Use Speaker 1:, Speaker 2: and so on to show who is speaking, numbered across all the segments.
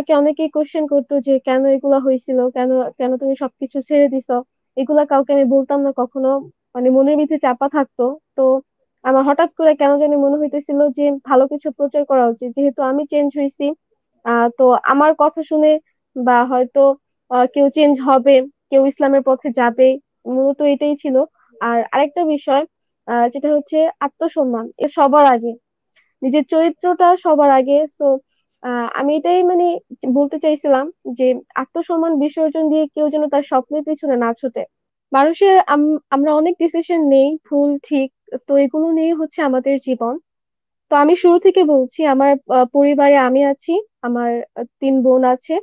Speaker 1: তাকে অনেকেই কোশ্চেন করতো যে, কেন এগুলা হয়েছিল? কেন কেন তুমি সবকিছু ছেড়ে দিছো? এগুলা কাউকে আমি বলতাম না কখনো। মানে মনের ভিতরে চাপা থাকতো। তো আমার হঠাৎ করে কেন জানি মনে হইতেছিল যে, ভালো কিছু প্রচার করা উচিত। যেহেতু আমি চেঞ্জ হয়েছি তো আমার কথা শুনে বা হয়তো কেউ চেঞ্জ হবে, কেউ ইসলামের পথে যাবে, মূলত এটাই ছিল। আর আরেকটা বিষয় যেটা হচ্ছে আত্মসম্মান। এ সবার আগে। নিজের চরিত্রটা সবার আগে। তো আহ, আমি এটাই মানে বলতে চাইছিলাম যে আত্মসম্মান বিসর্জন দিয়ে কেউ যেন তার স্বপ্নের পিছনে না ছুটে। মানুষের আম- আমরা অনেক ডিসিশন নেই, ভুল, ঠিক, তো এগুলো নিয়ে হচ্ছে আমাদের জীবন। তো আমি শুরু থেকে বলছি, আমার পরিবারে আমি আছি, আমার তিন বোন আছে,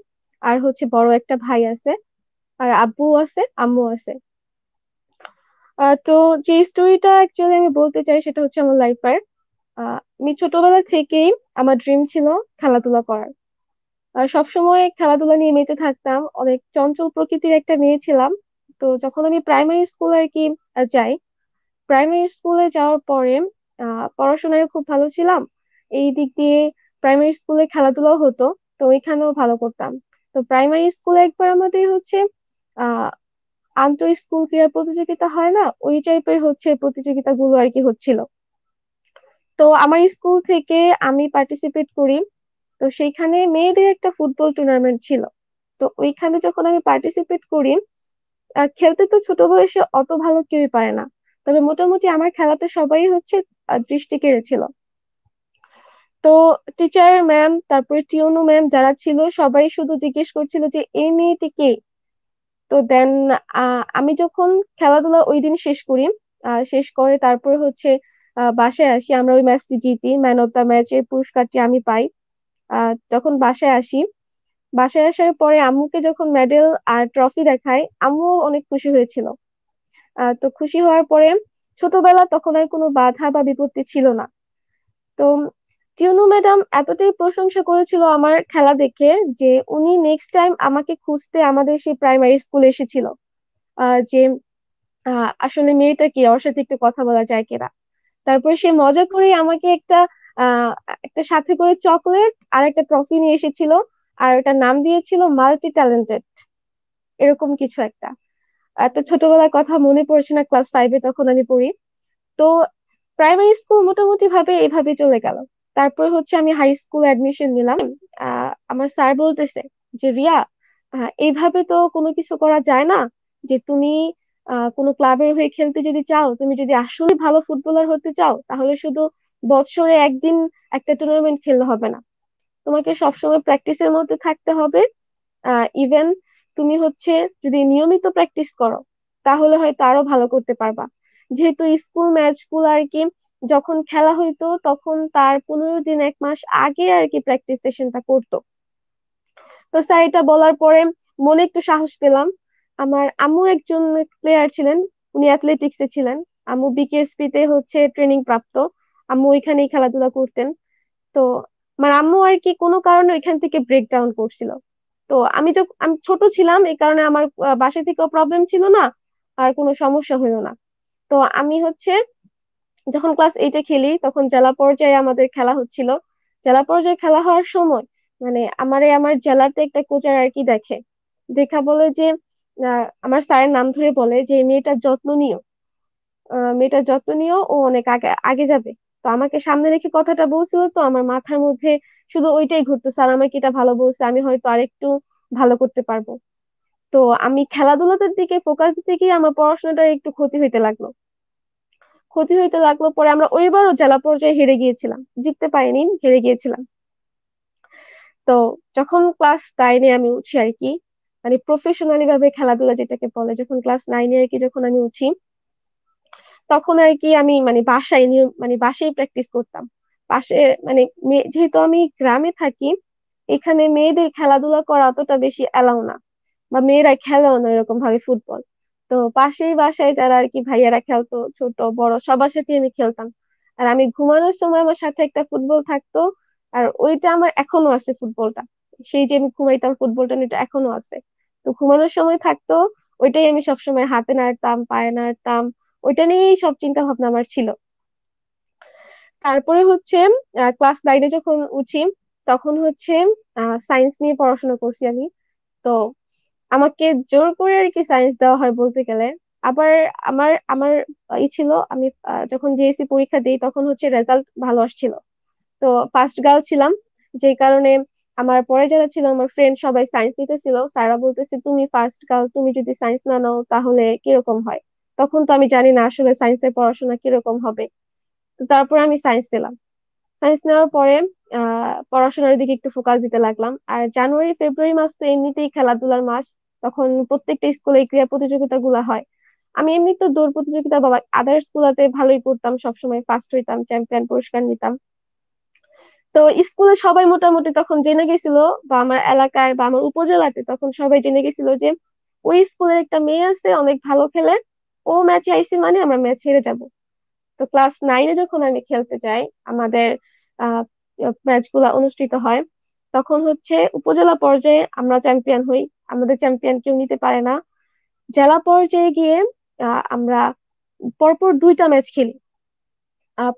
Speaker 1: আর হচ্ছে বড় একটা ভাই আছে, আর আব্বু আছে আম্মু আছে। তো যে স্টোরিটা অ্যাকচুয়ালি আমি বলতে চাই সেটা হচ্ছে আমার লাইফের আমি ছোটবেলা থেকেই আমার ড্রিম ছিল খেলাধুলা করার। আর সবসময় খেলাধুলা নিয়ে মেতে থাকতাম অনেক চঞ্চল প্রকৃতির একটা মেয়ে ছিলাম। তো যখন আমি প্রাইমারি স্কুল আর কি আহ, যাই প্রাইমারি স্কুলে যাওয়ার পরে আহ পড়াশোনায় খুব ভালো ছিলাম। এই দিক দিয়ে প্রাইমারি স্কুলে খেলাধুলাও হতো তো ওইখানেও ভালো করতাম। তো প্রাইমারি স্কুলে একবার আমাদের হচ্ছে আহ আন্তঃ স্কুল ক্রীড়া প্রতিযোগিতা হয় না? ওই টাইপের হচ্ছে প্রতিযোগিতাগুলো আর কি হচ্ছিল। তো আমার স্কুল থেকে আমি পার্টিসিপেট করি। তো সেইখানে মেয়েদের একটা ফুটবল টুর্নামেন্ট ছিল। তো ওইখানে যখন আমি পার্টিসিপেট করি খেলতে তো ছোট বয়সে অত ভালো কেউই পারে না। তবে মোটামুটি আমার খেলাতে সবাই হচ্ছে দৃষ্টি কেড়েছিল। তো টিচার ম্যাম তারপরে টিউনু ম্যাম যারা ছিল, সবাই শুধু জিজ্ঞেস করছিল যে এই মেয়েটি কে? তো দেন আমি যখন খেলাধুলা ওই দিন শেষ করি শেষ করে তারপরে হচ্ছে বাসায় আসি, আমরা ওই ম্যাচটি জিতি, ম্যান অফ দ্য ম্যাচের পুরস্কারটি আমি পাই। যখন বাসায় আসি, বাসায় আসার পরে আম্মুকে যখন মেডেল আর ট্রফি দেখাই, আম্মু অনেক খুশি হয়েছিল। তো খুশি হওয়ার পরে ছোটবেলা তখন আর কোনো বাধা বা বিপত্তি ছিল না। তো টিউনু ম্যাডাম এতটাই প্রশংসা করেছিল আমার খেলা দেখে যে উনি নেক্সট টাইম আমাকে খুঁজতে আমাদের সেই প্রাইমারি স্কুলে এসেছিল। যে আসলে মেয়েটা কি? ওর সাথে একটু কথা বলা যায় কিনা? তারপরে সে মজা করে আমাকে একটা আহ একটা সাথে করে চকলেট আর একটা ট্রফি নিয়ে এসেছিল। আর ওটার নাম দিয়েছিল মাল্টি ট্যালেন্টেড এরকম কিছু একটা। এত ছোটবেলার কথা মনে পড়ছে না ক্লাস ফাইভে তখন আমি পড়ি। তো প্রাইমারি স্কুল মোটামুটি ভাবে এভাবে চলে গেল। তারপর হচ্ছে আমি হাই স্কুল অ্যাডমিশন নিলাম। আমার স্যার বলতেছে যে, রিয়া এইভাবে তো কোনো কিছু করা যায় না যে, তুমি কোনো ক্লাবের হয়ে খেলতে যদি চাও, তুমি যদি আসলে ভালো ফুটবলার হতে চাও, তাহলে শুধু বৎসরে একদিন একটা টুর্নামেন্ট খেললে হবে না। তোমাকে সবসময় প্র্যাকটিসের মধ্যে থাকতে হবে। ইভেন তুমি হচ্ছে যদি নিয়মিত প্র্যাকটিস করো, তাহলে হয়তো আরও ভালো করতে পারবা। যেহেতু স্কুল ম্যাচগুলো আর কি যখন খেলা হইতো, তখন তার পনেরো দিন, এক মাস আগে আর কি প্র্যাকটিস সেশনটা করতো। তো স্যার এটা বলার পরে মনে একটু সাহস পেলাম। আমার আম্মু একজন প্লেয়ার ছিলেন, উনি অ্যাথলেটিক্সে ছিলেন। আম্মু বিকেএসপি তে হচ্ছে ট্রেনিং প্রাপ্ত। আম্মু ওইখানেই খেলাধুলা করতেন। তো আমার আম্মু আর কি কোনো কারণে ওইখান থেকে ব্রেক ডাউন করছিল। তো আমি তো, আমি ছোট ছিলাম, এই কারণে আমার বাসা থেকেও প্রবলেম ছিল না, আর কোনো সমস্যা হলো না। তো আমি হচ্ছে যখন ক্লাস এইটে খেলি, তখন জেলা পর্যায়ে আমাদের খেলা হচ্ছিল। জেলা পর্যায়ে খেলা হওয়ার সময় মানে আমারে আমার জেলাতে একটা কোচার আর কি দেখে। দেখা বলে যে আমার স্যারের নাম ধরে বলে যে মেয়েটার যত্ন নিও। মেয়েটার যত্ন নিও, ও অনেক আগে আগে যাবে। তো আমাকে সামনে রেখে কথাটা বলছিল, তো আমার মাথার মধ্যে শুধু ওইটাই ঘুরতো, স্যার, আমাকে এটা ভালো বলছে, আমি হয়তো আরেকটু ভালো করতে পারব। তো আমি খেলাধুলাটার দিকে ফোকাস দিতে গিয়ে আমার পড়াশোনাটা একটু ক্ষতি হইতে লাগল। ক্ষতি হইতে লাগল পরে আমরা ওইবারও জেলা পর্যায়ে হেরে গিয়েছিলাম, জিততে পারিনি, হেরে গিয়েছিলাম। তো যখন ক্লাস নাইনে আমি উঠি আর কি মানে প্রফেশনালি ভাবে খেলাধুলা যেটাকে বলে, যখন ক্লাস নাইনে আর কি যখন আমি উঠি, তখন আর কি আমি মানে বাসায় নিয়ম মানে বাসায় প্র্যাকটিস করতাম। পাশে মানে যেহেতু আমি গ্রামে থাকি, এখানে মেয়েদের খেলাধুলা করা অতটা বেশি অ্যালাউ না, বা মেয়েরা খেলেও না এরকম ভাবে ফুটবল তো পাশেই বাসায় যারা আর কি ভাইয়ারা খেলতো, ছোট, বড়, সবার সাথে আমি খেলতাম। আর আমি ঘুমানোর সময় আমার সাথে একটা ফুটবল থাকতো, আর ওইটা আমার এখনও আছে ফুটবলটা সেই যে আমি ঘুমাইতাম ফুটবলটা এটা এখনও আছে। তো ঘুমানোর সময় থাকতো, ওইটাই আমি সবসময় হাতে নাড়তাম, পায়ে নাড়তাম, ওইটা নিয়েই সব চিন্তা ভাবনা আমার ছিল। তারপরে হচ্ছে ক্লাস নাইনে যখন উঠি, তখন হচ্ছে সায়েন্স নিয়ে পড়াশোনা করছি আমি। তো আমাকে জোর করে আর কি সায়েন্স দেওয়া হয় বলতে গেলে। আবার আমার আমার ই ছিল, আমি যখন জিএসসি পরীক্ষা দিই, তখন হচ্ছে রেজাল্ট ভালো আসছিল। তো ফার্স্ট গার্ল ছিলাম, যে কারণে আমার পরে যারা ছিল, আমার ফ্রেন্ড সবাই সায়েন্স নিতেছিল। স্যাররা বলতেছে, তুমি ফার্স্ট গার্ল তুমি যদি সায়েন্স না নাও, তাহলে কীরকম হয়? তখন তো আমি জানি না আসলে সায়েন্সের পড়াশোনা কীরকম হবে। তো তারপরে আমি সায়েন্স নিলাম। সায়েন্স নেওয়ার পরে পড়াশোনার দিকে একটু ফোকাস দিতে লাগলাম। আর জানুয়ারি, ফেব্রুয়ারি মাস তো এমনিতেই খেলাধুলার মাস। তখন প্রত্যেকটা স্কুলে ক্রীড়া প্রতিযোগিতা গুলা হয়। আমি এমনি তো দৌড় প্রতিযোগিতা বা আদার্স গুলাতে ভালোই করতাম, সবসময় ফার্স্ট হইতাম চ্যাম্পিয়ন পুরস্কার নিতাম। তো স্কুলে সবাই মোটামুটি তখন জেনে গেছিল, বা আমার এলাকায় বা আমার উপজেলাতে তখন সবাই জেনে গেছিল যে ওই স্কুলের একটা মেয়ে আছে, অনেক ভালো খেলে। ও ম্যাচে আইসি মানে আমরা ম্যাচ হেরে যাব। তো ক্লাস নাইনে যখন আমি খেলতে যাই, আমাদের ম্যাচগুলা অনুষ্ঠিত হয়, তখন হচ্ছে উপজেলা পর্যায়ে আমরা চ্যাম্পিয়ন হই। আমাদের চ্যাম্পিয়ন কেউ নিতে পারে না। জেলা পর্যায়ে গিয়ে আমরা পরপর দুইটা ম্যাচ খেলি।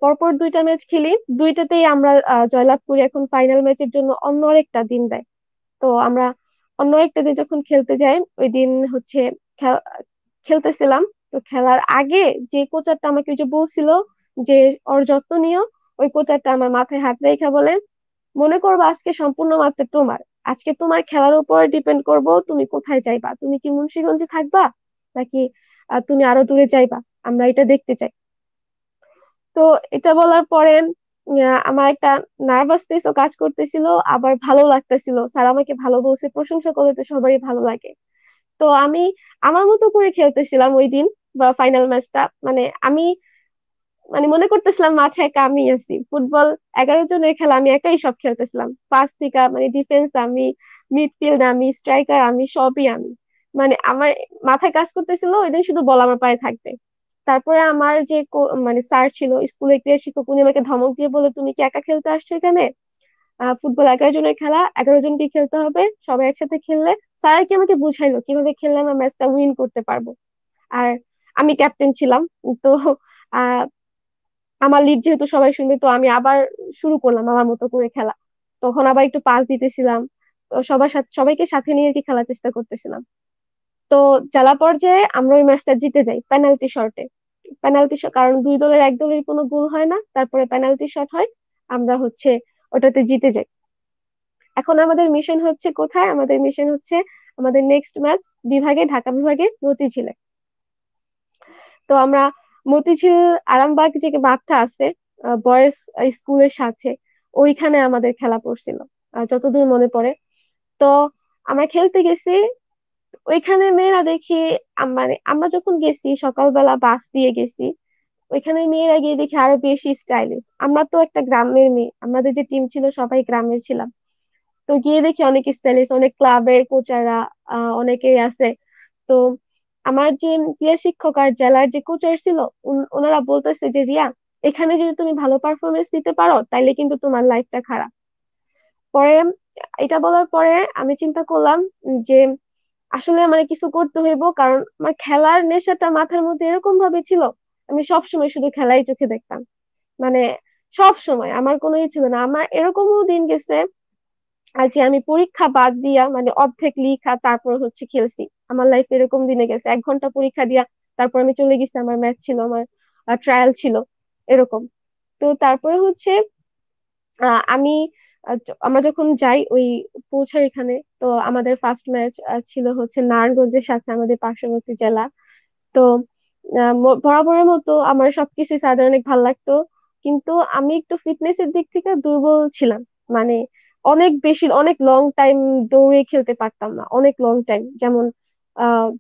Speaker 1: পরপর দুইটা ম্যাচ খেলি। দুইটাতেই আমরা জয়লাভ করি। এখন ফাইনাল ম্যাচের জন্য অন্য আরেকটা দিন দেয়। তো আমরা অন্য একটা দিন যখন খেলতে যাই, ওই দিন হচ্ছে খেলতেছিলাম। তো খেলার আগে যে কোচারটা আমাকে যে বলছিল যে, ওর যত্ন নিও। ওই কোচারটা আমার মাথায় হাত রেখা বলে, মনে করব আজকে সম্পূর্ণ মাত্রা তোমার। আজকে তোমার খেলার উপর ডিপেন্ড করব, তুমি কোথায় যাইবা? তুমি কি মুন্সিগঞ্জে থাকবা? নাকি তুমি আরও দূরে যাইবা? আমরা এটা দেখতে চাই। তো এটা বলার পরে আমার একটা নার্ভাসনেসও কাজ করতেছিল, আবার ভালো লাগতেছিল। স্যার আমাকে ভালো বলছে, প্রশংসা করলে তো সবারই ভালো লাগে। তো আমি আমার মতো করে খেলতেছিলাম ওই দিন, বা ফাইনাল ম্যাচটা মানে আমি মানে মনে করতেছিলাম মাঠে একা আমি আছি। ফুটবল এগারো জনের খেলা আমি একাই সব খেলতেছিলাম। পাঁচ থেকে মানে ডিফেন্স আমি মিডফিল্ড আমি স্ট্রাইকার আমি, সবই আমি। মানে আমার মাথায় কাজ করতেছিল, ওই দিন শুধু বল আমার পায়ে থাকবে। তারপরে আমার যে মানে স্যার ছিল, স্কুলে ক্রীড়া শিক্ষক উনি আমাকে ধমক দিয়ে বলে তুমি কি একা খেলতে আসছো এখানে? ফুটবল এগারো জনের খেলা, এগারো জনকে খেলতে হবে, সবাই একসাথে খেললে। স্যার কি আমাকে বুঝাইলো, কীভাবে খেললে আমরা ম্যাচটা উইন করতে পারব? আর আমি ক্যাপ্টেন ছিলাম, তো আহ আমার লিড যেহেতু সবাই শুনবে, তো আমি আবার শুরু করলাম আমার মতো করে খেলা। তখন আবার একটু পাস দিতেছিলাম সবার সাথে, সবাইকে সাথে নিয়ে কি খেলার চেষ্টা করতেছিলাম। তো জেলা পর্যায়ে আমরা ওই ম্যাচটা জিতে যাই, পেনাল্টি শটে। পেনাল্টি কারণ দুই দলের, এক দলের কোনো গোল হয় না, তারপরে পেনাল্টি শট হয়, আমরা হচ্ছে ওটাতে জিতে যাই। এখন আমাদের মিশন হচ্ছে কোথায়? আমাদের মিশন হচ্ছে আমাদের নেক্সট ম্যাচ বিভাগে, ঢাকা বিভাগে মতিঝিলে। তো আমরা মতিঝিল, আরামবাগ যে মাঠটা আছে বয়েজ স্কুলের সাথে, ওইখানে আমাদের খেলা পড়ছিল যতদূর মনে পড়ে। তো আমরা খেলতে গেছি ওইখানে মেয়েরা দেখি মানে আমরা যখন গেছি, সকালবেলা বাস দিয়ে গেছি, ওইখানে মেয়েরা গিয়ে দেখি আরও বেশি স্টাইলিশ আমরা তো একটা গ্রামের মেয়ে, আমাদের যে টিম ছিল সবাই গ্রামের ছিলাম। তো গিয়ে দেখি অনেক স্টাইলিশ অনেক ক্লাবের কোচাররা আহ, অনেকেই আছে। তো আমার যে ক্রীড়া শিক্ষক আর জেলার যে কোচার ছিল ওনারা বলতেছে যে, রিয়া, এখানে যদি তুমি ভালো পারফরমেন্স দিতে পারো, তাইলে কিন্তু তোমার লাইফটা খারাপ। পরে, এটা বলার পরে আমি চিন্তা করলাম যে আসলে মানে কিছু করতে হইব, কারণ আমার খেলার নেশাটা মাথার মধ্যে এরকম ভাবে ছিল, আমি সব সময় শুধু খেলাই চোখে দেখতাম। মানে সব সময় আমার কোনো ই ছিল না। আমার এরকমও দিন গেছে যে আমি পরীক্ষা বাদ দিয়া মানে অর্ধেক লিখা, তারপর হচ্ছে খেলছি। আমার লাইফ এরকম দিনে গেছে। এক ঘণ্টা পরীক্ষা দিয়া, তারপর আমি চলে গেছি, আমার ম্যাথ ছিল, আমার ট্রায়াল ছিল, এরকম। তো তারপরে হচ্ছে আমি আমরা যখন যাই ওই পৌঁছাই এখানে, তো আমাদের ফার্স্ট ম্যাচ ছিল হচ্ছে নারায়ণগঞ্জের সাথে আমাদের পার্শ্ববর্তী জেলা। তো বরাবরের মতো আমার সবকিছু স্যারদের অনেক ভালো লাগতো। কিন্তু আমি একটু ফিটনেস এর দিক থেকে দুর্বল ছিলাম। মানে অনেক বেশি, অনেক লং টাইম দৌড়ে খেলতে পারতাম না। অনেক লং টাইম যেমন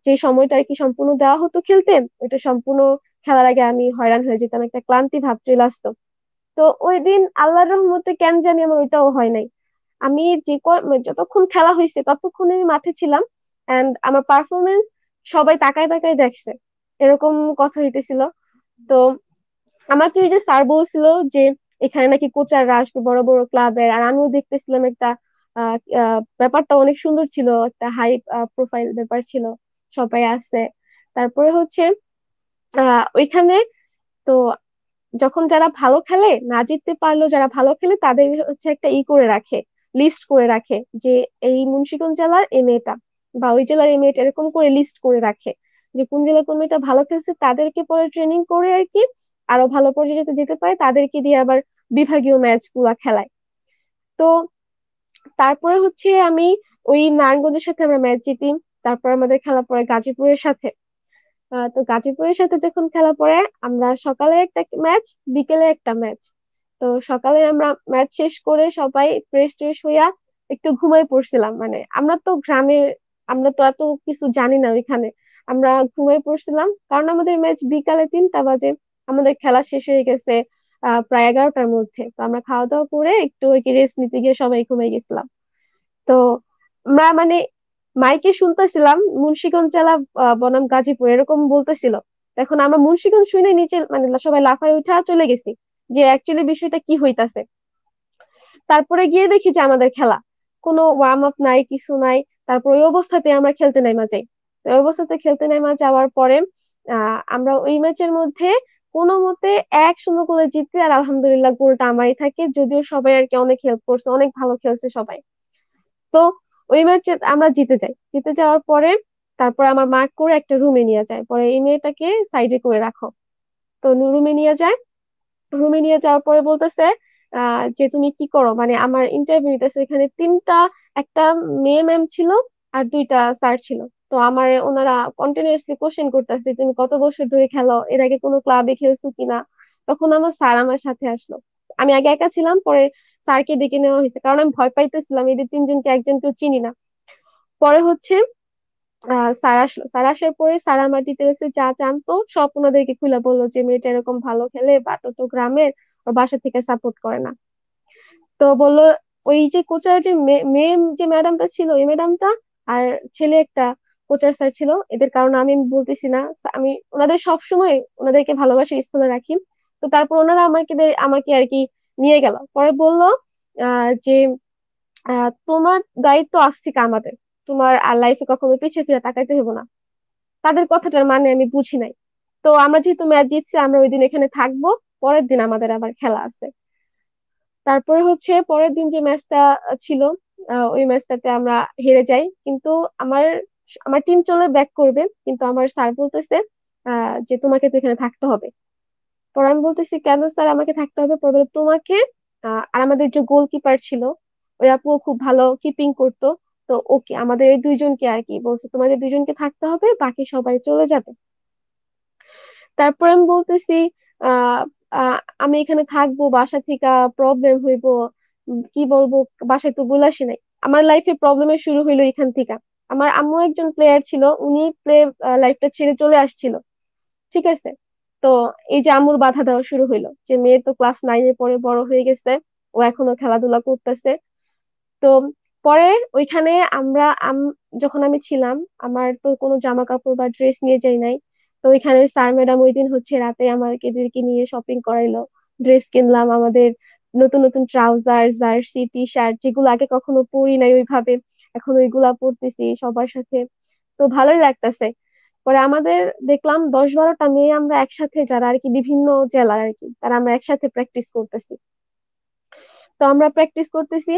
Speaker 1: যে সময়টা আর কি সম্পূর্ণ দেওয়া হতো খেলতে, ওইটা সম্পূর্ণ খেলার আগে আমি হয়রান হয়ে যেতাম। একটা ক্লান্তি ভাব চলে আসতো। তো ওই দিন আল্লাহর রহমতে কেন জানি আমার ওইটাও হয় নাই। আমি যে যতক্ষণ খেলা হয়েছে ততক্ষণ আমি মাঠে ছিলাম এন্ড আমার পারফরমেন্স সবাই তাকায় তাকায় দেখছে। এরকম কথা হইতেছিল। তো আমাকে ওই যে স্যার বলছিল যে, এখানে নাকি কোচাররা আসবে, বড় বড় ক্লাবের। আর আমিও দেখতেছিলাম একটা ব্যাপারটা অনেক সুন্দর ছিল, একটা হাই প্রোফাইল ব্যাপার ছিল, সবাই আছে। তারপরে হচ্ছে ওইখানে তো যখন যারা ভালো খেলে, না জিততে পারলেও যারা ভালো খেলে, তাদের হচ্ছে একটা ই করে রাখে লিস্ট করে রাখে যে এই মুন্সিগঞ্জ জেলার এই মেয়েটা বা ওই জেলার এই মেয়েটা, এরকম করে লিস্ট করে রাখে যে কোন জেলার কোন মেয়েটা ভালো খেলছে, তাদেরকে পরে ট্রেনিং করে আর কি আরও ভালো পর্যায়ে যাতে যেতে পারে, তাদেরকে দিয়ে আবার বিভাগীয় ম্যাচগুলা খেলায়। তো তারপরে হচ্ছে আমি ওই নারায়ণগঞ্জের সাথে আমরা ম্যাচ জিতি, তারপর আমাদের খেলা পরে গাজীপুরের সাথে। তো গাজীপুরের সাথে যখন খেলা পড়ে, আমরা সকালে একটা ম্যাচ বিকেলে একটা ম্যাচ তো সকালে আমরা ম্যাচ শেষ করে সবাই ফ্রেশ ট্রেশ হইয়া একটু ঘুমাই পড়ছিলাম। মানে আমরা তো গ্রামে, আমরা তো এত কিছু জানি না ওইখানে। আমরা ঘুমাই পড়ছিলাম কারণ আমাদের ম্যাচ বিকালে তিনটা বাজে। আমাদের খেলা শেষ হয়ে গেছে আহ প্রায় এগারোটার মধ্যে। তো আমরা খাওয়া দাওয়া করে একটু রেস্ট নিতে গিয়ে সবাই ঘুমাই গেছিলাম। তো আমরা মানে মাইকে শুনতেছিলাম, মুন্সিগঞ্জ জেলা বনাম গাজীপুর, এরকম বলতেছিল। এখন আমরা মুন্সিগঞ্জ শুনে নিচে মানে সবাই লাফায় উঠা চলে গেছি যে অ্যাকচুয়ালি বিষয়টা কি হইতাছে। তারপরে গিয়ে দেখি যে আমাদের খেলা, কোনো ওয়ার্ম আপ নাই, কিছু নাই, তারপর ওই অবস্থাতে আমরা খেলতে নাইমা যাই। ওই অবস্থাতে খেলতে নাইমা যাওয়ার পরে আমরা ওই ম্যাচের মধ্যে কোনো মতে এক শূন্য করে জিততে আর আলহামদুলিল্লাহ গোলটা আমারই থাকে, যদিও সবাই আর কি অনেক হেল্প করছে, অনেক ভালো খেলছে সবাই। তো ওই ম্যাচে আমরা জিতে যাই। জিতে যাওয়ার পরে তারপর আমার মা করে একটা রুমে নিয়ে যায়। পরে এই মেয়েটাকে সাইডে করে রাখো। তো রুমে নিয়ে যায়। রুমে নিয়ে যাওয়ার পরে বলতেছে যে তুমি কি করো? মানে আমার ইন্টারভিউ দিতেছে, এখানে তিনটা, একটা মেয়ে ম্যাম ছিল আর দুইটা স্যার ছিল। তো আমার ওনারা কন্টিনিউয়াসলি কোশ্চেন করতেছে তুমি কত বছর ধরে খেলো? এর আগে কোনো ক্লাবে খেলছো কিনা? তখন আমার স্যার আমার সাথে আসলো। আমি আগে একা ছিলাম, পরে স্যারকে ডেকে নেওয়া হয়েছে। কারণ আমি ভয় পাইতেছিলাম, এদের তিনজনকে একজনকেও চিনি না। পরে হচ্ছে স্যার আসলো। স্যার আসার পরে স্যার আমার ডিটেলসে যা জানতো, সব ওনাদেরকে খুলে বলল যে, মেয়েটা এরকম ভালো খেলে, বাট ও তো গ্রামের, ওর বাসা থেকে সাপোর্ট করে না। তো বলল, ওই যে কোচার যে মেয়ে যে ম্যাডামটা ছিল, ওই ম্যাডামটা আর ছেলে একটা কোচার স্যার ছিল, এদের কারণে আমি বলতেছি না। আমি, ওনাদের সবসময় ওনাদেরকে ভালোবাসে, স্কুলে রাখি। তো তারপর ওনারা আমাকে আমাকে আর কি নিয়ে গেল। পরে বলল যে তোমার দায়িত্ব আসছে কি আমাদের তোমার আর লাইফে কখনো পিছিয়ে ফিরে তাকাইতে হবে না। তাদের কথাটার মানে আমি বুঝি নাই। তো আমরা যেহেতু ম্যাচ জিতছি, আমরা ওই দিন এখানে থাকব, পরের দিন আমাদের আবার খেলা আছে। তারপরে হচ্ছে পরের দিন যে ম্যাচটা ছিল ওই ম্যাচটাতে আমরা হেরে যাই। কিন্তু আমার আমার টিম চলে ব্যাক করবে। কিন্তু আমার স্যার বলতেছে যে তোমাকে তো এখানে থাকতে হবে। পরে আমি বলতেছি, কেন স্যার আমাকে থাকতে হবে? পরে তোমাকে আর আমাদের যে গোলকিপার ছিল, ওই আপু খুব ভালো কিপিং করতো। তো ওকে, আমাদের এই দুইজনকে আর কি, বলছে তোমাদের দুইজনকে থাকতে হবে, বাকি সবাই চলে যাবে। তারপর আমি বলতেছি আহ আমি এখানে থাকব, বাসা থেকে প্রবলেম হইব কি বলব, বাসায় তো বলে আসি নাই। আমার লাইফে প্রবলেমের শুরু হইল এখান থেকে। আমার আম্মু একজন প্লেয়ার ছিল, উনি প্লে লাইফটা ছেড়ে চলে আসছিল। ঠিক আছে? তো এই যে আম্মুর বাধা দেওয়া শুরু হইল, যে মেয়ে তো ক্লাস নাইনে পরে বড় হয়ে গেছে, ও এখনও খেলাধুলা করতেছে। তো পরে ওইখানে আমরা, আম- যখন আমি ছিলাম, আমার তো কোনো জামা কাপড় বা ড্রেস নিয়ে যাই নাই। তো ওইখানে স্যার ম্যাডাম ওই দিন হচ্ছে রাতে আমার আমাদেরকে নিয়ে শপিং করাইলো। ড্রেস কিনলাম, আমাদের নতুন নতুন ট্রাউজার জার্সি টি শার্ট যেগুলো আগে কখনো পরি নাই ওইভাবে। এখন ওইগুলা পরতেছি সবার সাথে। তো ভালোই লাগতেছে। পরে আমাদের দেখলাম দশ বারোটা মেয়ে আমরা একসাথে যারা আর কি বিভিন্ন জেলার আর কি, তারা আমরা একসাথে প্র্যাকটিস করতেছি। তো আমরা প্র্যাকটিস করতেছি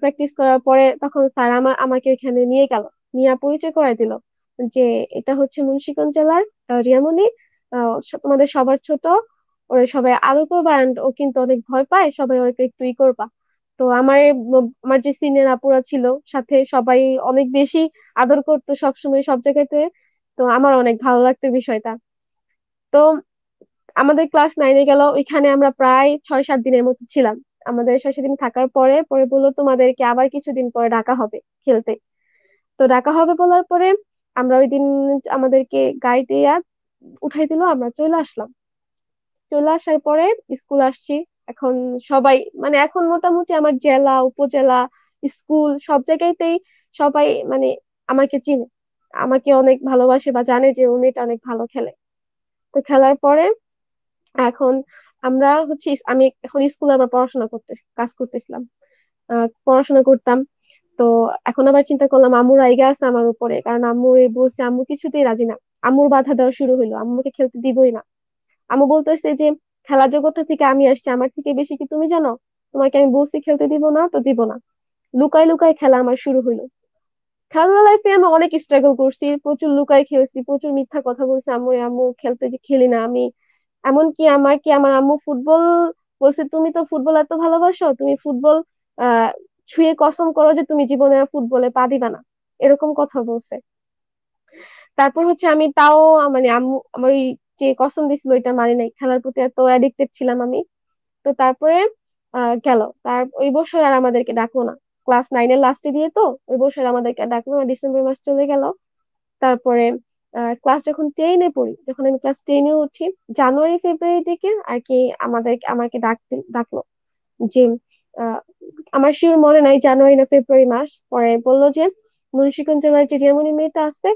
Speaker 1: প্র্যাকটিস করার পরে তখন স্যার আমার আমাকে এখানে নিয়ে গেল, নিয়ে পরিচয় করাই দিল যে এটা হচ্ছে মুন্সিগঞ্জ জেলার রিয়ামণি তোমাদের সবার ছোট, ওরে সবাই আদর করবা and ও কিন্তু অনেক ভয় পায়, সবাই ওকে একটু ই করবা। তো আমার আমার যে সিনিয়র আপুরা ছিল, সাথে সবাই অনেক বেশি আদর করতো সবসময় সব জায়গাতে। তো আমার অনেক ভালো লাগতো বিষয়টা। তো আমাদের ক্লাস নাইনে গেল, ওইখানে আমরা প্রায় ছয় সাত দিনের মতো ছিলাম। আমাদের ছয় সাত দিন থাকার পরে পরে বলল তোমাদেরকে আবার কিছুদিন পরে ডাকা হবে খেলতে। তো ডাকা হবে বলার পরে আমরা ওই দিন আমাদেরকে গাইড উঠাই দিল, আমরা চলে আসলাম। চলে আসার পরে স্কুল আসছি। এখন সবাই মানে এখন মোটামুটি আমার জেলা, উপজেলা স্কুল সব জায়গাতেই সবাই মানে আমাকে চিনে। আমাকে অনেক ভালোবাসে বা জানে যে ও মেয়েটা অনেক ভালো খেলে। তো খেলার পরে এখন আমরা হচ্ছে আমি এখন স্কুলে আবার পড়াশোনা করতে, কাজ করতেছিলাম। পড়াশোনা করতাম। তো এখন আবার চিন্তা করলাম আম্মুর আইগা আছে আমার উপরে, কারণ আম্মু বলছে, আম্মু, কিছুতেই রাজি না। আম্মুর বাধা দেওয়া শুরু হইল, আম্মুকে খেলতে দিবই না। আম্মু বলতেছে যে, খেলার জগৎটা থেকে আমি আসছি, আমার থেকে বেশি কি তুমি জানো? তোমাকে আমি বলছি খেলতে দিব না, তো দিব না। লুকায় লুকায় খেলা আমার শুরু হইল। খেলাধুলা লাইফে আমি অনেক স্ট্রাগল করছি, প্রচুর লুকায় খেলছি, প্রচুর মিথ্যা কথা বলছি, আম্মু আম্মু খেলতে যে খেলি না আমি। এমনকি আমার কি আমার আম্মু ফুটবল বলছে, তুমি তো ফুটবল এত ভালোবাসো, তুমি ফুটবল, আহ, ছুঁয়ে কসম করো যে তুমি জীবনে ফুটবলে পা দিবা না। এরকম কথা বলছে। তারপর হচ্ছে আমি তাও মানে আম্মু, আমার ওই যে কসম দিছিল ওইটা মানি নাই, খেলার প্রতি এত অ্যাডিক্টেড ছিলাম আমি। তো তারপরে গেল। তার, ওই বছর আর আমাদেরকে ডাকলো না। ক্লাস নাইনের লাস্টে দিয়ে তো, ওই বছর আমাদেরকে ডাকলো ডিসেম্বর মাস চলে গেল। তারপরে ক্লাস যখন টেনে পড়ি, যখন আমি ক্লাস টেনে উঠি জানুয়ারি ফেব্রুয়ারি দিকে আর কি আমাদের, আমাকে ডাকতে, ডাকলো যে আমার শিওর মনে নাই জানুয়ারি না ফেব্রুয়ারি মাস। পরে বলল যে, মুন্সিগঞ্জ জেলার যে রিয়ামণি মেয়েটা আছে,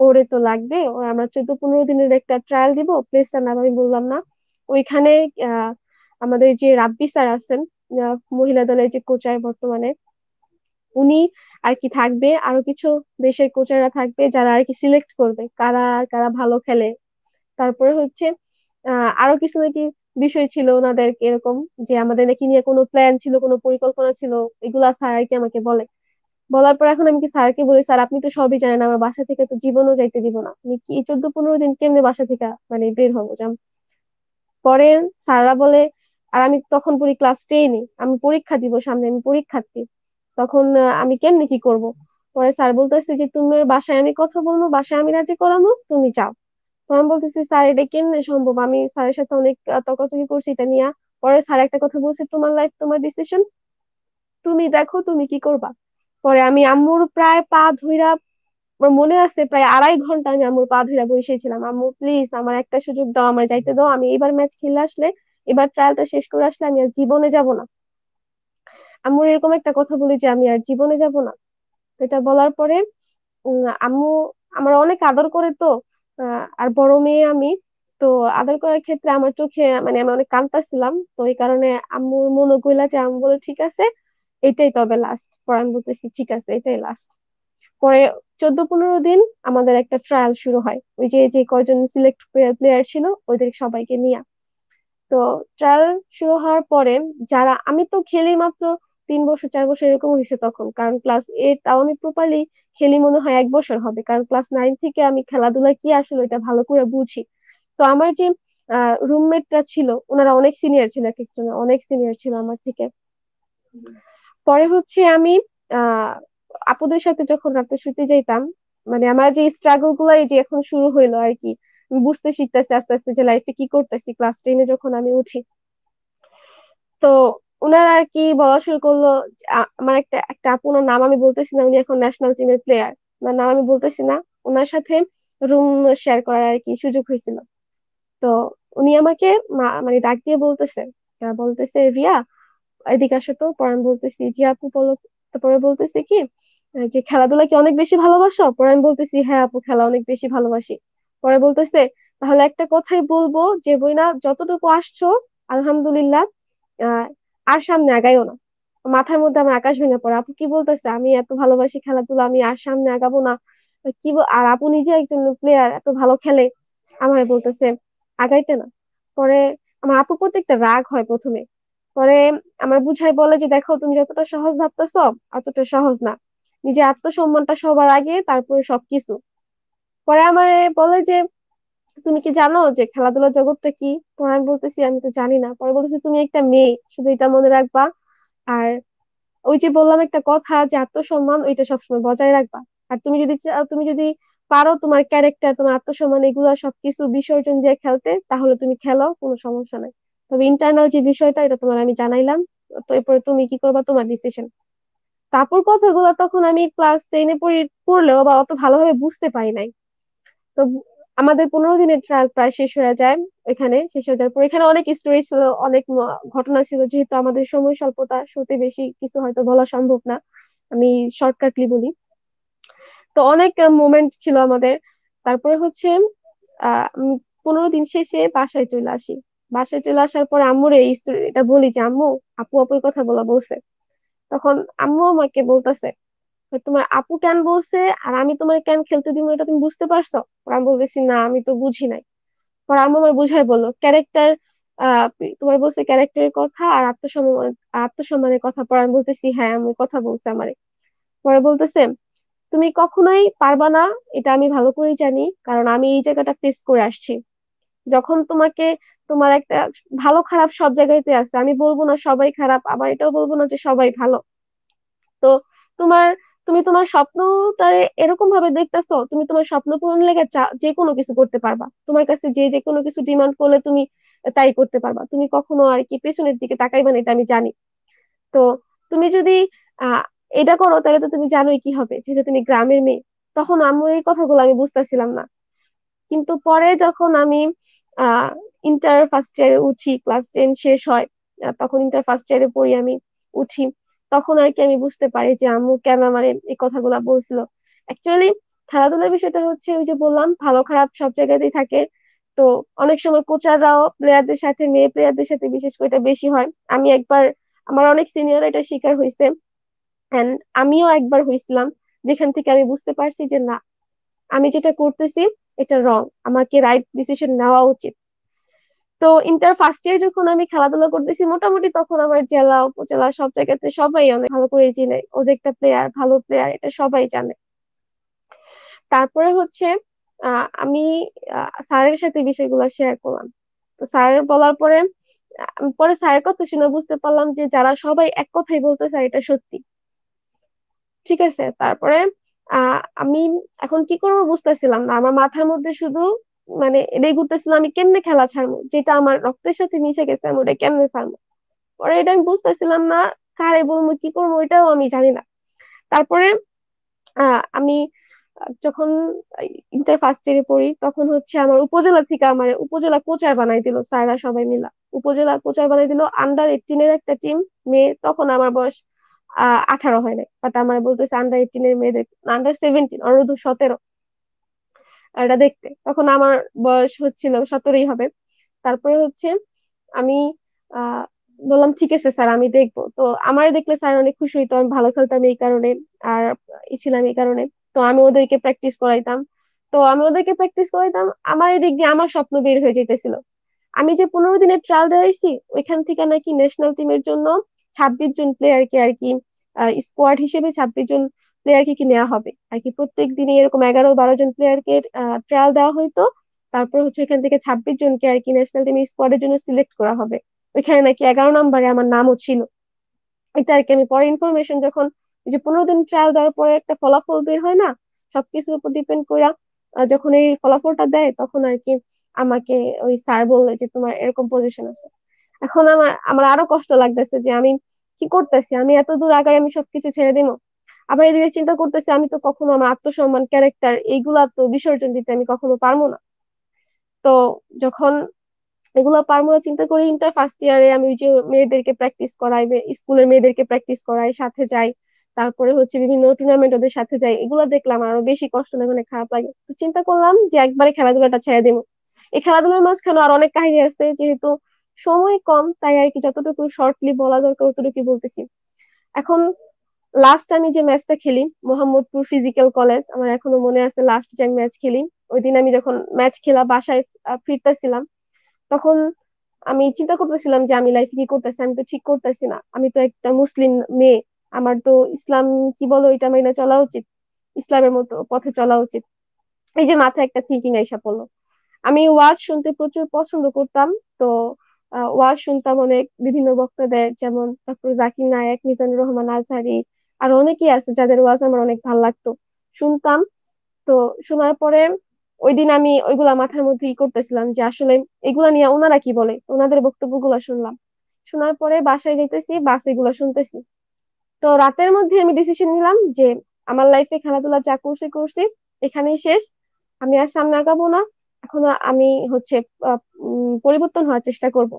Speaker 1: ওরে তো লাগবে ওর আমরা চোদ্দ পনেরো দিনের একটা ট্রায়াল দিব প্লেসটার নাম আমি বললাম না। ওইখানে আমাদের যে রাব্বি স্যার আছেন মহিলা দলের যে কোচার বর্তমানে উনি আর কি থাকবে, আরও কিছু দেশের কোচাররা থাকবে যারা আর কি সিলেক্ট করবে কারা আর কারা ভালো খেলে। তারপরে হচ্ছে আরও কিছু নাকি বিষয় ছিল ওনাদের এরকম যে আমাদের নাকি নিয়ে কোনো প্ল্যান ছিল, কোনো পরিকল্পনা ছিল, এগুলা স্যার আর কি আমাকে বলে। বলার পর এখন আমি কি স্যারকে বলি, স্যার, আপনি তো সবই জানেন, আমার বাসা থেকে তো জীবনও যাইতে দিব না। আমি কি চোদ্দ পনেরো দিন কেমনে বাসা থেকে মানে বের হব জান পরে স্যাররা বলে, আর আমি তখন পড়ি ক্লাস টেনে আমি পরীক্ষা দিব সামনে, আমি পরীক্ষার্থী। তখন আমি কেমনে কি করব? পরে স্যার বলতেছে যে তুমি বাসায় আমি কথা বলব বাসায় আমি রাজি করানো তুমি তো আমি বলতেছি স্যার এটা কেমনে সম্ভব? আমি স্যারের সাথে অনেক আহ, তর্কাতর্কি করছি এটা নিয়ে। পরে স্যার একটা কথা বলছে তোমার লাইফ তোমার ডিসিশন তুমি দেখো তুমি কি করবা? পরে আমি আম্মুর প্রায় পা ধুইরা মনে আছে প্রায় আড়াই ঘণ্টা আমি আম্মুর পা ধুইরা বসেছিলাম আম্মু প্লিজ আমার একটা সুযোগ দাও আমার যাইতে দাও। আমি এবার ম্যাচ খেলে আসলে এবার ট্রায়ালটা শেষ করে আসলে আমি আর জীবনে যাব না। আম্মুর এরকম একটা কথা বলি যে আমি আর জীবনে যাব না। এটা বলার পরে আম্মু আমার অনেক আদর করে তো আর বড় মেয়ে আমি। তো আদর করার ক্ষেত্রে আমার চোখে মানে আমি অনেক কাঁদতাছিলাম। তো এই কারণে আম্মুর মনে কইলা যে আম্মু বলে, ঠিক আছে, এটাই তবে লাস্ট পরে আমি বলতেছি, ঠিক আছে, এটাই লাস্ট পরে চোদ্দ পনেরো দিন আমাদের একটা ট্রায়াল শুরু হয়। ওই যে যে কয়জন সিলেক্ট প্লেয়ার ছিল, ওদের সবাইকে নিয়ে। তো ট্রায়াল শুরু হওয়ার পরে যারা, আমি তো খেলি মাত্র তিন বছর, চার বছর এরকম হয়েছে তখন। কারণ ক্লাস এইট তাও আমি প্রপারলি খেলি মনে হয় এক বছর হবে। কারণ ক্লাস নাইন থেকে আমি খেলাধুলা কি আসলে এটা ভালো করে বুঝি। তো আমার যে রুমমেটরা ছিল, ওনারা অনেক সিনিয়র ছিল এক একজন, অনেক সিনিয়র ছিল আমার থেকে। পরে হচ্ছে আমি আহ আপুদের সাথে যখন রাতে শুতে যাইতাম মানে আমার যে স্ট্রাগলগুলো যে এখন শুরু হইল আর কি বুঝতে শিখতেছি আস্তে আস্তে যে লাইফে কি করতেছি। ক্লাস টেনে যখন আমি উঠি, তো ওনারা আর কি বলা শুরু করল আমার একটা একটা আপু নাম আমি বলতেছি না, উনি এখন ন্যাশনাল টিমের প্লেয়ার ওনার নাম আমি বলতেছি না ওনার সাথে রুম শেয়ার করার আর কি সুযোগ হয়েছিল। তো উনি আমাকে মানে ডাক দিয়ে বলতেছে বলতেছে, রিয়া, এদিকে আসো তো। পরে আমি বলতেছি, জি আপু, বলো। তারপরে বলতেছে কি যে খেলাধুলা কি অনেক বেশি ভালোবাসো? পরে আমি বলতেছি হ্যাঁ আপু, খেলা অনেক বেশি ভালোবাসি। পরে বলতেছে, তাহলে একটা কথাই বলব, যে বই না যতটুকু আসছো, আলহামদুলিল্লাহ আর সামনে আগাইও না। মাথার মধ্যে আমার আকাশ ভেঙে পড়ে। আপু কি বলতেছে? আমি এত ভালোবাসি খেলাধুলা, আমি আর সামনে আগাবো না। কি আর আপু নিজে একজন প্লেয়ার এত ভালো খেলে। আমার বলতেছে, আগাইতে না। পরে আমার আপু প্রতি একটা রাগ হয় প্রথমে। পরে আমার বুঝাই বলে যে, দেখো, তুমি যতটা সহজ ভাবতেছ, অতটা সহজ না। নিজের আত্মসম্মানটা সবার আগে, তারপরে সবকিছু। পরে আমার বলে যে তুমি কি জানো যে খেলাধুলার জগৎটা কি? পরে আমি বলতেছি, আমি তো জানি না। পরে বলতেছি, তুমি একটা মেয়ে, শুধু এটা মনে রাখবা। আর ওই যে বললাম একটা কথা যে আত্মসম্মান, ওইটা সবসময় বজায় রাখবা। আর তুমি যদি তুমি যদি পারো তোমার ক্যারেক্টার তোমার আত্মসম্মান, এগুলা সবকিছু বিসর্জন দিয়ে খেলতে, তাহলে তুমি খেলো, কোনো সমস্যা নাই। তবে ইন্টারনাল যে বিষয়টা, এটা তোমার আমি জানাইলাম। তো এরপরে তুমি কি করবা? তোমার ডিসিশন তারপর কথাগুলো তখন আমি ক্লাস টেনে পড়ি, পড়লেও বা অত ভালোভাবে বুঝতে পারি নাই। তো আমাদের পনেরো দিনের ট্রায়াল প্রায় শেষ হয়ে যায় এখানে, শেষ হয়ে যাওয়ার পর। এখানে অনেক স্টোরি ছিল, অনেক ঘটনা ছিল, যেহেতু আমাদের সময় স্বল্পতা, সত্যি বেশি কিছু হয়তো বলা সম্ভব না, আমি শর্টকাটলি বলি। তো অনেক মোমেন্ট ছিল আমাদের। তারপরে হচ্ছে, আহ পনেরো দিন শেষে বাসায় চলে আসি। বাসায় চলে আসার পর আম্মুর এই story- এটা বলি যে, আম্মু, আপু, আপুর কথা বলা বলছে। তখন আম্মু আমাকে বলতেছে তোমার আপু কেন বলছে? আর আমি তোমার কেন খেলতে দিব এটা তুমি বুঝতে পারছ? আমি বলতেছি, না, আমি তো বুঝি নাই। পর আম্মু আমার বুঝাই বলল ক্যারেক্টার তোমার বলছে ক্যারেক্টারের কথা আর আত্মসম্মান, আত্মসম্মানের কথা। পরে আমি বলতেছি হ্যাঁ আমি কথা বলছে আমারে। পরে বলতেছে, তুমি কখনোই পারবা না, এটা আমি ভালো করে জানি, কারণ আমি এই জায়গাটা ফেস করে আসছি। যখন তোমাকে তোমার একটা ভালো খারাপ সব জায়গাতে আছে, আমি বলব না সবাই খারাপ, আবার এটাও বলব না যে সবাই ভালো। তো তোমার তুমি তোমার স্বপ্ন স্বপ্নটারে এরকম ভাবে দেখতেছো, তুমি তোমার স্বপ্ন পূরণ লেগে যে কোনো কিছু করতে পারবা। তোমার কাছে যে যে কোনো কিছু ডিমান্ড করলে তুমি তাই করতে পারবা। তুমি কখনো আর কি পেছনের দিকে তাকাইবা না, এটা আমি জানি। তো তুমি যদি আহ এটা করো, তাহলে তো তুমি জানোই কি হবে। যেহেতু তুমি গ্রামের মেয়ে, তখন আমার এই কথাগুলো আমি বুঝতেছিলাম না। কিন্তু পরে যখন আমি আহ ইন্টার ফার্স্ট ইয়ারে উঠি ক্লাস টেন শেষ হয় তখন ইন্টার ফার্স্ট ইয়ারে পড়ি আমি, উঠি। তখন আর কি আমি বুঝতে পারি যে আম্মু কেন আমার এই কথাগুলা বলছিল। অ্যাকচুয়ালি খেলাধুলার বিষয়টা হচ্ছে ওই যে বললাম, ভালো খারাপ সব জায়গাতেই থাকে। তো অনেক সময় কোচাররাও প্লেয়ারদের সাথে, মেয়ে প্লেয়ারদের সাথে বিশেষ করে এটা বেশি হয়। আমি একবার, আমার অনেক সিনিয়র এটা শিকার হয়েছে আমিও একবার হয়েছিলাম যেখান থেকে আমি বুঝতে পারছি যে না, আমি যেটা করতেছি, এটা রং আমাকে রাইট ডিসিশন নেওয়া উচিত। তো ইন্টার ফার্স্ট ইয়ার যখন আমি খেলাধুলা করতেছি, মোটামুটি তখন আমার জেলা, উপজেলা সব জায়গাতে সবাই অনেক ভালো করে চিনে। ও যে একটা প্লেয়ার ভালো প্লেয়ার এটা সবাই জানে। তারপরে হচ্ছে আমি স্যারের সাথে বিষয়গুলো শেয়ার করলাম। তো স্যার বলার পরে পরে স্যারের কথা শুনে বুঝতে পারলাম যে যারা সবাই এক কথাই বলতেছে এটা সত্যি। ঠিক আছে? তারপরে আমি এখন কি করব বুঝতেছিলাম না। আমার মাথার মধ্যে শুধু মানে এটাই ঘুরতেছিল আমি কেমনে খেলা ছাড়বো? যেটা আমার রক্তের সাথে মিশে গেছে, আমি ওটা কেমনে ছাড়বো? পরে এটা আমি বুঝতেছিলাম না, কারে বলব, কি করব ওইটাও আমি জানি না। তারপরে আমি যখন ইন্টার ফার্স্ট ইয়ারে পড়ি, তখন হচ্ছে আমার উপজেলা থেকে আমার উপজেলা কোচার বানাই দিল স্যাররা সবাই মিলা। উপজেলা কোচার বানাই দিল আন্ডার এইটিন এর একটা টিম মেয়ে, তখন আমার বয়স, আহ, আঠারো হয় নাই। বাট আমার বলতেছে আন্ডার এইটিন এর মেয়েদের আন্ডার সেভেন্টিন অনূর্ধ্ব সতেরো। এটা দেখতে। তখন আমার বয়স হচ্ছিল, সতেরোই হবে। তারপরে হচ্ছে আমি আহ বললাম, ঠিক আছে স্যার, আমি দেখব। তো আমার দেখলে স্যার অনেক খুশি হইতো, আমি ভালো খেলতাম এই কারণে, আর ছিলাম এই কারণে। তো আমি ওদেরকে প্র্যাকটিস করাইতাম। তো আমি ওদেরকে প্র্যাকটিস করাইতাম, আমার এদিক দিয়ে আমার স্বপ্ন বের হয়ে যেতেছিল আমি যে পনেরো দিনের ট্রায়াল দিয়েছি, ওইখান থেকে নাকি ন্যাশনাল টিমের জন্য ছাব্বিশ জন প্লেয়ারকে আর কি স্কোয়াড হিসেবে ছাব্বিশ জন প্লেয়ারকে কি নেওয়া হবে? আর কি প্রত্যেক দিনে এরকম এগারো বারো জন প্লেয়ারকে ট্রায়াল দেওয়া হইতো তারপর হচ্ছে এখান থেকে ছাব্বিশ জনকে আর কি ন্যাশনাল টিমের স্কোয়াডের জন্য সিলেক্ট করা হবে। ওইখানে নাকি এগারো নম্বরে আমার নামও ছিল। এটা আর কি আমি পরে ইনফরমেশন যখন যে পনেরো দিন ট্রায়াল দেওয়ার পরে একটা ফলাফল বের হয় না, সবকিছুর উপর ডিপেন্ড করে যখন এই ফলাফলটা দেয় তখন আর কি আমাকে ওই স্যার বলল যে তোমার এরকম পজিশন আছে। এখন আমার আমার আরও কষ্ট লাগতেছে যে আমি কি করতেছি? আমি এত দূর আগায় আমি সবকিছু ছেড়ে দিব আবার এদিকে চিন্তা করতেছি, আমি তো কখনো আমার আত্মসম্মান ক্যারেক্টার এইগুলা তো বিসর্জন দিতে আমি কখনো পারব না। তো যখন এগুলো পারব না, চিন্তা করে ইন্টার ফার্স্ট ইয়ারে আমি ওই যে মেয়েদেরকে প্র্যাকটিস করাই স্কুলের মেয়েদেরকে প্র্যাকটিস করাই, সাথে যাই। তারপরে হচ্ছে বিভিন্ন টুর্নামেন্ট ওদের সাথে যাই, এগুলো দেখলাম আরও বেশি কষ্ট লাগে, অনেক খারাপ লাগে। তো চিন্তা করলাম যে একবারে খেলাধুলাটা ছেড়ে দেবো। এই খেলাধুলার মাঝখানে আর অনেক কাহিনী আছে, যেহেতু সময় কম, তাই আর কি যতটুকু শর্টলি বলা দরকার ততটুকু বলতেছি। এখন লাস্ট আমি যে ম্যাচটা খেলি, মোহাম্মদপুর ফিজিক্যাল কলেজ আমার এখনও মনে আছে লাস্ট যে আমি ম্যাচ খেলি ওই দিন আমি যখন ম্যাচ খেলা বাসায় ফিরতেছিলাম, তখন আমি চিন্তা করতেছিলাম যে আমি লাইফে কি করতেছি, আমি তো ঠিক করতেছি না, আমি তো একটা মুসলিম মেয়ে, আমার তো ইসলাম কি বলো এটা মেনে চলা উচিত, ইসলামের মতো পথে চলা উচিত। এই যে মাথায় একটা থিঙ্কিং আইসা পড়ল। আমি ওয়াজ শুনতে প্রচুর পছন্দ করতাম, তো ওয়াজ শুনতাম অনেক বিভিন্ন বক্তাদের, যেমন ডক্টর জাকির নায়েক, মিজানুর রহমান আজহারি আর অনেকেই আছে যাদের ওয়াজ আমার অনেক ভালো লাগতো। শুনতাম। তো শোনার পরে ওই দিন আমি ওইগুলা মাথার মধ্যে ই করতেছিলাম যে আসলে এগুলা নিয়ে ওনারা কি বলে? ওনাদের বক্তব্যগুলো শুনলাম। শোনার পরে বাসায় যাইতেছি, বাস এগুলা শুনতেছি। তো রাতের মধ্যে আমি ডিসিশন নিলাম যে আমার লাইফে খেলাধুলা যা করছি করছি, এখানেই শেষ। আমি আর সামনে আগাবো না। এখন আমি হচ্ছে পরিবর্তন হওয়ার চেষ্টা করব।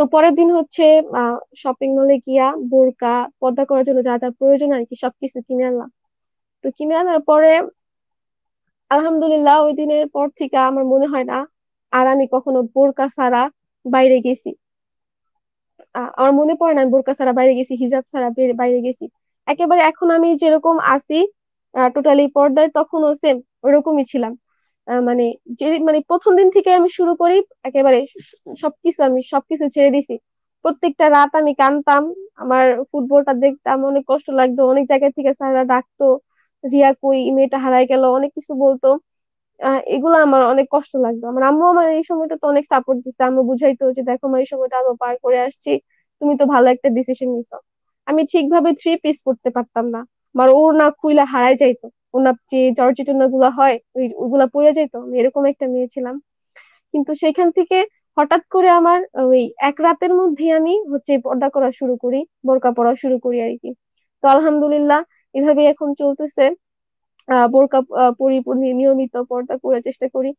Speaker 1: তো পরের দিন হচ্ছে শপিং মলে গিয়া বোরকা, পর্দা করার জন্য যা যা প্রয়োজন আর কি সবকিছু কিনে আনলাম। তো কিনে আনার পরে, আলহামদুলিল্লাহ ওই দিনের পর থেকে আমার মনে হয় না আর আমি কখনো বোরকা ছাড়া বাইরে গেছি। আমার মনে পড়ে না বোরকা ছাড়া বাইরে গেছি, হিজাব ছাড়া বাইরে গেছি। একেবারে এখন আমি যেরকম আছি টোটালি পর্দায় তখনও সেম ওরকমই ছিলাম। মানে যে মানে প্রথম দিন থেকে আমি শুরু করি, একেবারে সবকিছু আমি সবকিছু ছেড়ে দিছি। প্রত্যেকটা রাত আমি কাঁদতাম আমার ফুটবলটা দেখতাম, অনেক কষ্ট লাগতো, অনেক জায়গা থেকে স্যাররা ডাকতো, রিয়া কই? মেয়েটা হারাই গেল অনেক কিছু বলতো। আহ, এগুলো আমার অনেক কষ্ট লাগতো। আমার আম্মু আমার এই সময়টা তো অনেক সাপোর্ট দিচ্ছে আম্মু বুঝাইতো যে, দেখো মা, এই সময়টা আমি পার করে আসছি। তুমি তো ভালো একটা ডিসিশন নিছো। আমি ঠিকভাবে থ্রি পিস পড়তে পারতাম না। আমার ওড়না খুইলা হারাই যাইতো। ওড়না যে জর্জেট ওড়না গুলা হয়, ওই ওগুলা পড়ে যেত। আমি এরকম একটা মেয়ে ছিলাম। কিন্তু সেখান থেকে হঠাৎ করে আমার, ওই এক রাতের মধ্যে আমি হচ্ছে পর্দা করা শুরু করি, বোরকা পরা শুরু করি আর কি। তো আলহামদুলিল্লাহ এভাবে এখন চলতেছে। আহ, বোরকা পরি, নিয়মিত পর্দা করার চেষ্টা করি।